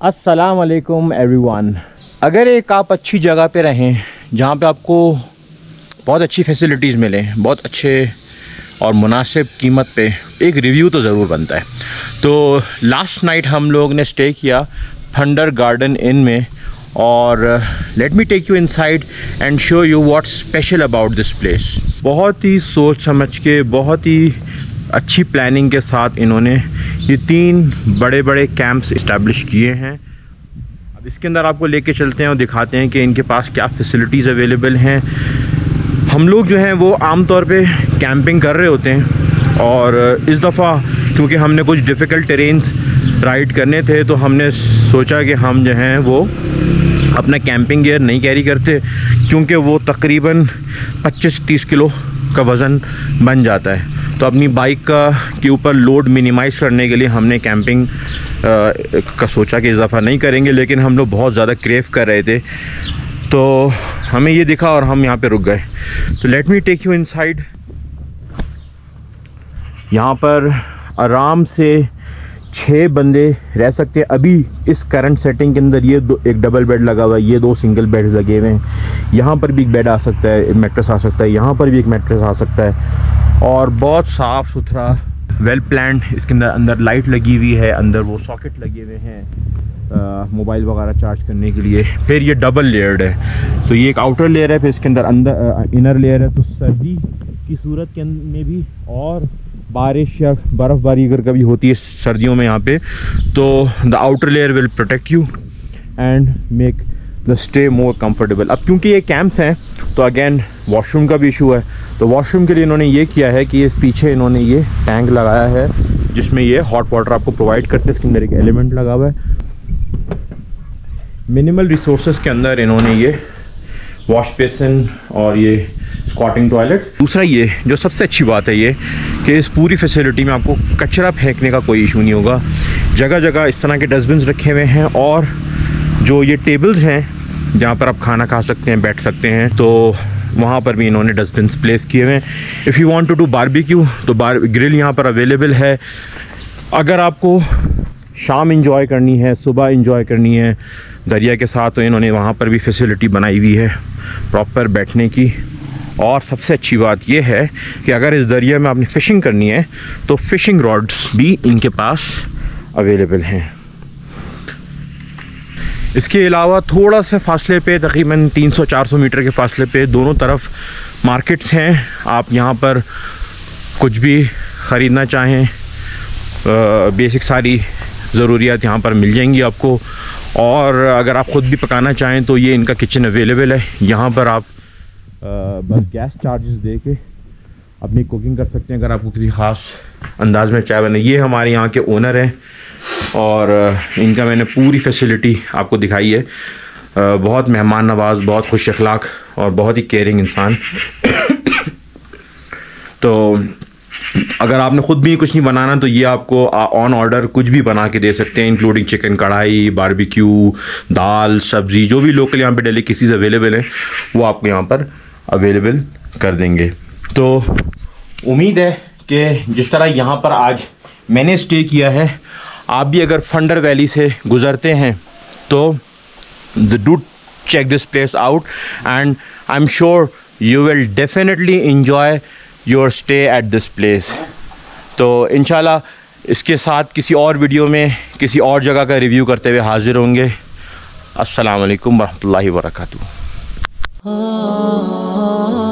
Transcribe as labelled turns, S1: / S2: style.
S1: अस्सलाम वालेकुम एवरीवन अगर एक आप अच्छी जगह पे रहें, जहाँ पे आपको बहुत अच्छी फैसिलिटीज़ मिलें, बहुत अच्छे और मुनासिब कीमत पे, एक रिव्यू तो ज़रूर बनता है। तो लास्ट नाइट हम लोग ने स्टे किया थंडर गार्डन इन में, और let me take you inside and show you what special about this place बहुत ही सोच समझ के, बहुत ही अच्छी प्लानिंग के साथ इन्होंने ये तीन बड़े बड़े कैंप्स इस्टेब्लिश किए हैं। अब इसके अंदर आपको लेके चलते हैं और दिखाते हैं कि इनके पास क्या फैसिलिटीज़ अवेलेबल हैं। हम लोग जो हैं, वो आम तौर पे कैंपिंग कर रहे होते हैं और इस दफ़ा क्योंकि हमने कुछ डिफ़िकल्ट टेरेंस राइड करने थे तो हमने सोचा कि हम जो हैं, वो अपना कैंपिंग गेयर नहीं कैरी करते, क्योंकि वो तकरीबन 25-30 किलो का वज़न बन जाता है। तो अपनी बाइक का, के ऊपर लोड मिनिमाइज़ करने के लिए हमने कैंपिंग का सोचा कि इजाफ़ा नहीं करेंगे, लेकिन हम लोग बहुत ज़्यादा क्रेव कर रहे थे। तो हमें ये दिखा और हम यहाँ पे रुक गए। तो let me take you inside यहाँ पर आराम से छः बंदे रह सकते हैं। अभी इस करंट सेटिंग के अंदर ये दो, एक डबल बेड लगा हुआ है, ये दो सिंगल बेड लगे हुए हैं। यहाँ पर भी एक बेड आ सकता है मेट्रेस आ सकता है, यहाँ पर भी एक मेट्रेस आ सकता है। और बहुत साफ़ सुथरा वेल प्लान इसके अंदर अंदर लाइट लगी हुई है, अंदर वो सॉकेट लगे हुए हैं मोबाइल वगैरह चार्ज करने के लिए। फिर ये डबल लेयर्ड है। तो ये एक आउटर लेयर है, फिर इसके अंदर अंदर इनर लेयर है। तो सर्दी की सूरत के में भी और बारिश या बर्फ़बारी अगर कभी होती है सर्दियों में यहाँ पे तो the outer layer will protect you and make the stay more comfortable अब क्योंकि ये कैंप्स हैं तो अगेन वॉशरूम का भी इशू है तो वॉशरूम के लिए इन्होंने ये किया है कि इस पीछे इन्होंने ये टैंक लगाया है, जिसमें ये हॉट वाटर आपको प्रोवाइड करते हैं। इसके अंदर एक एलिमेंट लगा हुआ है। मिनिमल रिसोर्स के अंदर इन्होंने ये वॉश बेसिन और ये स्कॉटिंग टॉयलेट दूसरा ये, जो सबसे अच्छी बात है ये कि इस पूरी फैसिलिटी में आपको कचरा फेंकने का कोई इशू नहीं होगा। जगह जगह इस तरह के डस्टबिन रखे हुए हैं और जो ये टेबल्स हैं, जहाँ पर आप खाना खा सकते हैं, बैठ सकते हैं तो वहाँ पर भी इन्होंने डस्टबिन प्लेस किए हुए हैं। If you want to do barbecue तो बार ग्रिल यहाँ पर अवेलेबल है। अगर आपको शाम इंजॉय करनी है, सुबह इंजॉय करनी है, दरिया के साथ तो इन्होंने वहाँ पर भी फैसिलिटी बनाई हुई है प्रॉपर बैठने की। और सबसे अच्छी बात यह है कि अगर इस दरिया में आपने फ़िशिंग करनी है तो फ़िशिंग रॉड्स भी इनके पास अवेलेबल हैं। इसके अलावा थोड़ा सा फासले पे, तकरीबन 300-400 मीटर के फासले पे दोनों तरफ़ मार्केट्स हैं। आप यहाँ पर कुछ भी ख़रीदना चाहें बेसिक सारी ज़रूरियात यहाँ पर मिल जाएँगी आपको। और अगर आप ख़ुद भी पकाना चाहें तो ये इनका किचन अवेलेबल है। यहाँ पर आप बस गैस चार्जेस दे के अपनी कुकिंग कर सकते हैं अगर आपको किसी ख़ास अंदाज में चाय बने ये हमारे यहाँ के ओनर हैं और इनका मैंने पूरी फैसिलिटी आपको दिखाई है। बहुत मेहमान नवाज़, बहुत खुश अखलाक और बहुत ही केयरिंग इंसान। तो अगर आपने ख़ुद भी कुछ नहीं बनाना तो ये आपको ऑन ऑर्डर कुछ भी बना के दे सकते हैं इंक्लूडिंग चिकन कढ़ाई बारबेक्यू दाल, सब्ज़ी, जो भी लोकल यहाँ पे डेलीकेसीज अवेलेबल है, वो आपको यहाँ पर अवेलेबल कर देंगे। तो उम्मीद है कि जिस तरह यहाँ पर आज मैंने स्टे किया है, आप भी अगर फंडर वैली से गुज़रते हैं तो do check this place out and I am sure you will definitely enjoy your stay at this place तो इन इसके साथ किसी और वीडियो में किसी और जगह का रिव्यू करते हुए हाज़िर होंगे। अस्सलाम वालेकुम रहमतुल्लाहि Oh.